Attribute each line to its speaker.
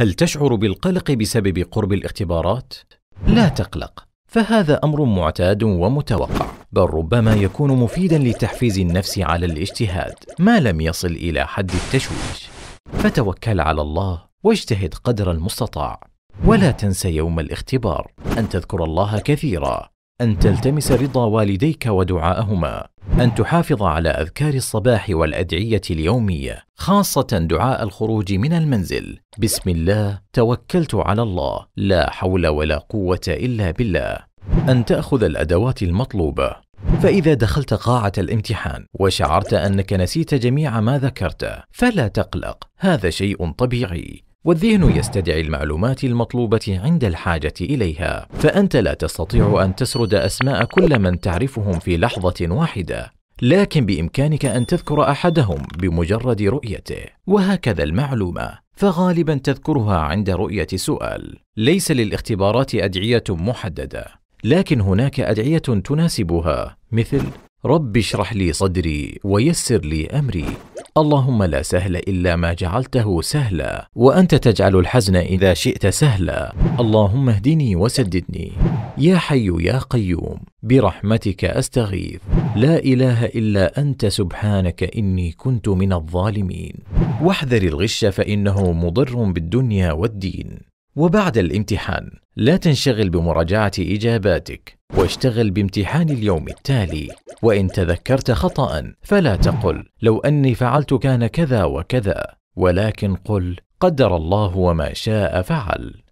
Speaker 1: هل تشعر بالقلق بسبب قرب الاختبارات؟ لا تقلق فهذا أمر معتاد ومتوقع بل ربما يكون مفيدا لتحفيز النفس على الاجتهاد ما لم يصل إلى حد التشويش. فتوكل على الله واجتهد قدر المستطاع ولا تنس يوم الاختبار. أن تذكر الله كثيرا أن تلتمس رضا والديك ودعاءهما. أن تحافظ على أذكار الصباح والأدعية اليومية خاصة دعاء الخروج من المنزل. بسم الله. توكلت على الله. لا حول ولا قوة إلا بالله. أن تأخذ الأدوات المطلوبة. فإذا دخلت قاعة الامتحان وشعرت أنك نسيت جميع ما ذكرته فلا تقلق. هذا شيء طبيعي. والذهن يستدعي المعلومات المطلوبة عند الحاجة إليها. فأنت لا تستطيع أن تسرد أسماء كل من تعرفهم في لحظة واحدة لكن بإمكانك أن تذكر أحدهم بمجرد رؤيته. وهكذا المعلومة فغالبا تذكرها عند رؤية سؤال. ليس للاختبارات أدعية محددة لكن هناك أدعية تناسبها مثل رب اشرح لي صدري ويسر لي أمري. اللهم لا سهل إلا ما جعلته سهلا وأنت تجعل الحزن إذا شئت سهلا. اللهم اهدني وسددني. يا حي يا قيوم برحمتك أستغيث. لا إله إلا أنت سبحانك إني كنت من الظالمين. واحذر الغش فإنه مضر بالدنيا والدين. وبعد الامتحان لا تنشغل بمراجعة إجاباتك. واشتغل بامتحان اليوم التالي. وإن تذكرت خطا فلا تقل. لو أني فعلت كان كذا وكذا ولكن قل قدر الله وما شاء فعل.